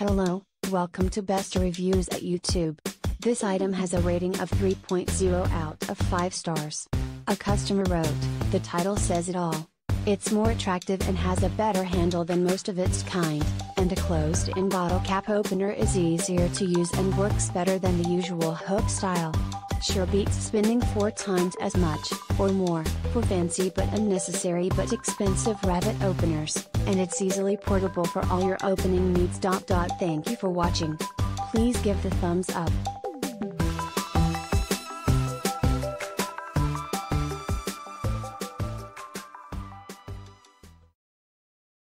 Hello, welcome to Best Reviews at YouTube. This item has a rating of 3.0 out of 5 stars. A customer wrote, the title says it all. It's more attractive and has a better handle than most of its kind, and a closed-in bottle cap opener is easier to use and works better than the usual hook style. Sure beats spending four times as much, or more, for fancy but unnecessary but expensive rabbit openers, and it's easily portable for all your opening needs. Thank you for watching. Please give the thumbs up.